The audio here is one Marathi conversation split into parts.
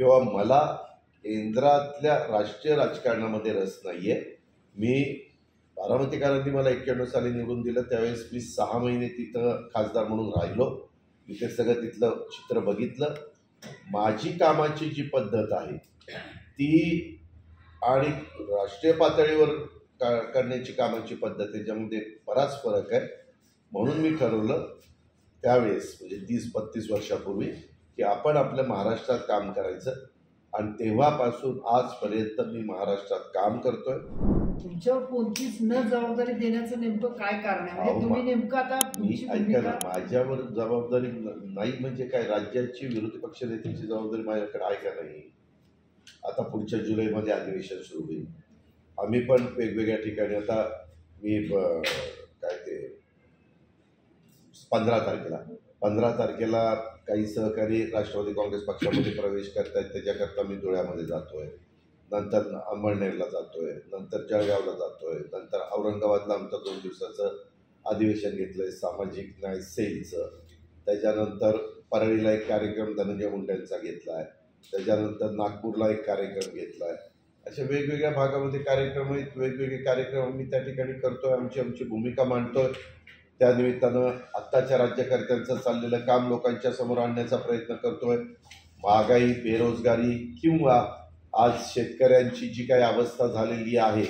किंवा मला केंद्रातल्या राष्ट्रीय राजकारणामध्ये रस नाही आहे मी बारामतीकारांनी मला एक्क्याण्णव साली निवडून दिलं त्यावेळेस मी सहा महिने तिथं खासदार म्हणून राहिलो. मी ते सगळं तिथलं चित्र बघितलं. माझी कामाची जी पद्धत आहे ती आणि राष्ट्रीय पातळीवर का करण्याची कामाची पद्धत याच्यामध्ये बराच फरक आहे. म्हणून मी ठरवलं त्यावेळेस म्हणजे तीस बत्तीस वर्षापूर्वी की आपण आपल्या महाराष्ट्रात काम करायचं आणि तेव्हापासून आजपर्यंत मी महाराष्ट्रात काम करतोय. तुमच्यावर कोणतीच न जबाबदारी देण्याचं नेमकं काय कारण आहे? म्हणजे तुम्ही नेमकं आता मी तुमची ऐका ना भूमिका माझ्यावर जबाबदारी न- नाही म्हणजे काय राज्याची विरोधी पक्ष नेत्याची जबाबदारी माझ्याकडे आहे का नाही? आता पुढच्या जुलैमध्ये अधिवेशन सुरू होईल. आम्ही पण वेगवेगळ्या ठिकाणी आता मी ब- काय ते पंधरा तारखेला. पंधरा तारखेला काही सहकारी राष्ट्रवादी काँग्रेस पक्षामध्ये प्रवेश करतायत त्याच्याकरता मी धुळ्यामध्ये जातोय. नंतर अंमळनेरला जातोय नंतर जळगावला जातोय नंतर औरंगाबादला आमचं दोन दिवसाचं अधिवेशन घेतलंय सामाजिक न्याय सेलचं. त्याच्यानंतर परळीला एक कार्यक्रम धनंजय मुंडेंचा घेतला आहे त्याच्यानंतर नागपूरला एक कार्यक्रम घेतला आहे अशा वेगवेगळ्या भागामध्ये कार्यक्रम आहेत. वेगवेगळे कार्यक्रम आम्ही त्या ठिकाणी करतोय. आमची आमची भूमिका मांडतोय. निमित्तानं आत्ताच्या राज्यकर्त्यांचं चाललेलं काम लोकांच्या समोर आणण्याचा प्रयत्न करतोय. महागाई बेरोजगारी किंवा आज शेतकऱ्यांची जी काही अवस्था झालेली आहे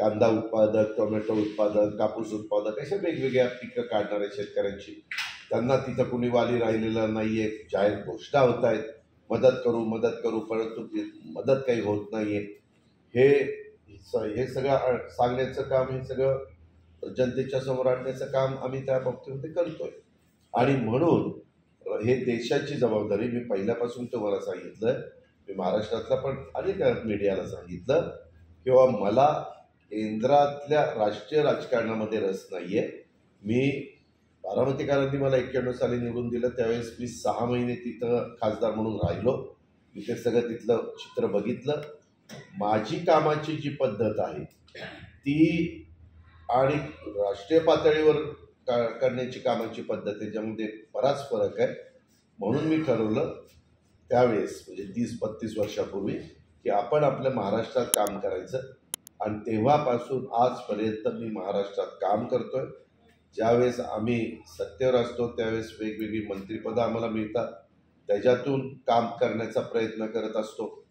कांदा उत्पादक टोमॅटो उत्पादक कापूस उत्पादक अशा वेगवेगळ्या पिकं काढणाऱ्या शेतकऱ्यांची त्यांना तिथं कुणी वाली राहिलेलं नाही आहे जाहीर घोषणा होत आहेत मदत करू मदत करू परंतु मदत काही होत नाही आहे हे स- हे सगळं सांगण्याचं काम हे सगळं जनतेच्या समोर आणण्याचं काम आम्ही त्या बाबतीमध्ये करतोय. आणि म्हणून हे देशाची जबाबदारी मी पहिल्यापासून तुम्हाला सांगितलं मी महाराष्ट्रातला पण अनेक मीडियाला सांगितलं. किंवा मला केंद्रातल्या राष्ट्रीय राजकारणामध्ये रस नाही आहे मी बारामतीकारांनी मला एक्क्याण्णव साली निवडून दिलं. त्यावेळेस मी सहा महिने तिथं खासदार म्हणून राहिलो. मी ते सगळं तिथलं चित्र बघितलं. माझी कामाची जी पद्धत आहे ती आणि राष्ट्रीय पातळीवर का करण्याची कामाची पद्धत ज्यामध्ये बराच फरक आहे. म्हणून मी ठरवलं त्यावेळेस म्हणजे तीस बत्तीस वर्षापूर्वी की आपण आपल्या महाराष्ट्रात काम करायचं. आणि तेव्हापासून आजपर्यंत मी महाराष्ट्रात काम करतोय. ज्यावेळेस आम्ही सत्तेवर असतो त्यावेळेस वेगवेगळी मंत्रिपदं आम्हाला मिळतात. त्याच्यातून काम करण्याचा प्रयत्न करत असतो.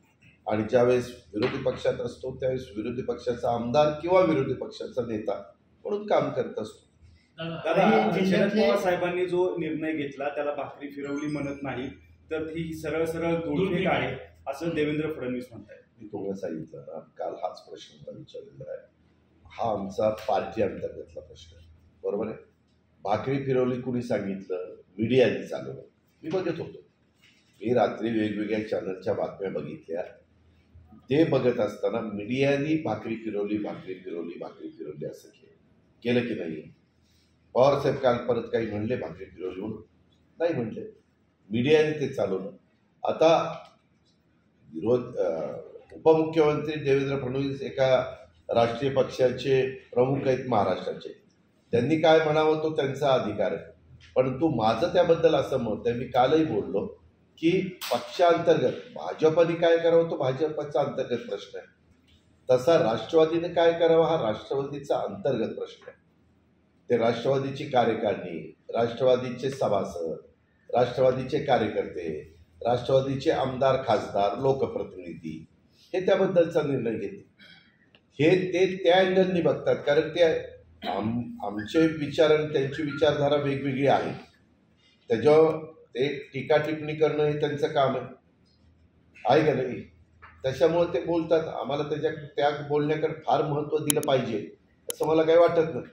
आणि ज्यावेळेस विरोधी पक्षात असतो त्यावेळेस विरोधी पक्षाचा आमदार किंवा विरोधी पक्षाचा नेता म्हणून काम करत असतो. शरद पवार साहेबांनी जो निर्णय घेतला त्याला भाकरी फिरवली म्हणत नाही तर ती सरळ सरळ दुर्फेक आहे असं देवेंद्र फडणवीस म्हणतायत. मी तुम्हाला सांगितलं ना काल हाच प्रश्न मला विचारलेला आहे. हा आमचा पार्टी अंतर्गतला प्रश्न आहे. बरोबर आहे? भाकरी फिरवली कुणी सांगितलं? मीडियाने चालवलं. मी बघत होतो. मी रात्री वेगवेगळ्या चॅनलच्या बातम्या बघितल्या. ते बघत असताना मीडियानी भाकरी फिरवली भाकरी फिरवली भाकरी फिरवली असं केलं. केलं की नाही? पवार साहेब काल परत काही म्हणले भाकरी फिरवली म्हणून? नाही म्हणले. मीडियाने ते चालवलं. आता विरोध उपमुख्यमंत्री देवेंद्र फडणवीस एका राष्ट्रीय पक्षाचे प्रमुख आहेत महाराष्ट्राचे. त्यांनी काय म्हणावं तो त्यांचा अधिकार आहे. परंतु माझं त्याबद्दल असं मत आहे. मी कालही बोललो की पक्षांतर्गत भाजपने काय करावं तो भाजपचा अंतर्गत प्रश्न आहे. तसा राष्ट्रवादीने काय करावं हा राष्ट्रवादीचा अंतर्गत प्रश्न आहे. ते राष्ट्रवादीची कार्यकारिणी राष्ट्रवादीचे सभासद राष्ट्रवादीचे कार्यकर्ते राष्ट्रवादीचे आमदार खासदार लोकप्रतिनिधी हे त्याबद्दलचा निर्णय घेते हे ते त्या अँगलनी बघतात कारण ते आम आमचे विचार आणि त्यांची विचारधारा वेगवेगळी आहे. त्याच्यावर ते टीका टिप्पणी करणं हे त्यांचं काम आहे. आहे का नाही? त्याच्यामुळे ते बोलतात. आम्हाला त्याच्या त्या बोलण्याकडे फार महत्त्व दिलं पाहिजे. असं मला काही वाटत नाही.